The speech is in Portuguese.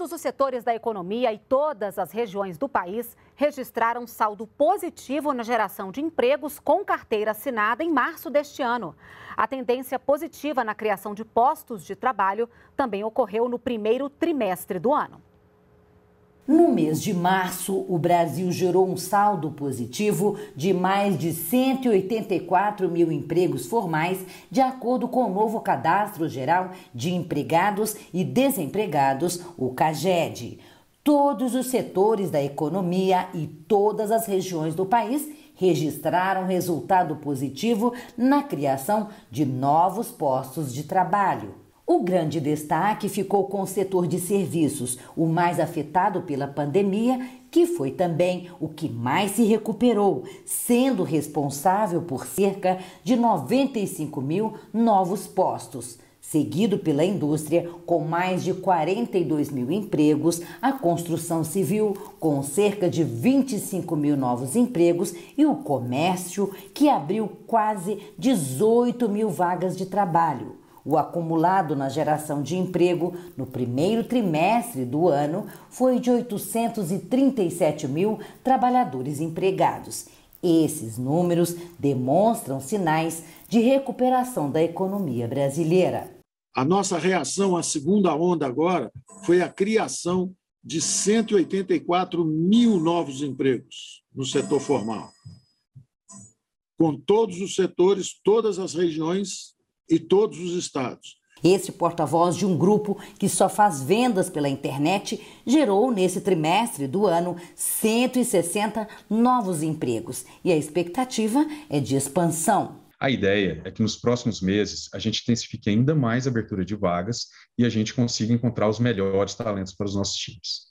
Todos os setores da economia e todas as regiões do país registraram saldo positivo na geração de empregos com carteira assinada em março deste ano. A tendência positiva na criação de postos de trabalho também ocorreu no primeiro trimestre do ano. No mês de março, o Brasil gerou um saldo positivo de mais de 184 mil empregos formais, de acordo com o novo Cadastro Geral de Empregados e Desempregados, o CAGED. Todos os setores da economia e todas as regiões do país registraram resultado positivo na criação de novos postos de trabalho. O grande destaque ficou com o setor de serviços, o mais afetado pela pandemia, que foi também o que mais se recuperou, sendo responsável por cerca de 95 mil novos postos. Seguido pela indústria, com mais de 42 mil empregos, a construção civil, com cerca de 25 mil novos empregos, e o comércio, que abriu quase 18 mil vagas de trabalho. O acumulado na geração de emprego no primeiro trimestre do ano foi de 837 mil trabalhadores empregados. Esses números demonstram sinais de recuperação da economia brasileira. A nossa reação à segunda onda agora foi a criação de 184 mil novos empregos no setor formal, com todos os setores, todas as regiões e todos os estados. Esse porta-voz de um grupo que só faz vendas pela internet gerou nesse trimestre do ano 160 novos empregos e a expectativa é de expansão. A ideia é que nos próximos meses a gente intensifique ainda mais a abertura de vagas e a gente consiga encontrar os melhores talentos para os nossos times.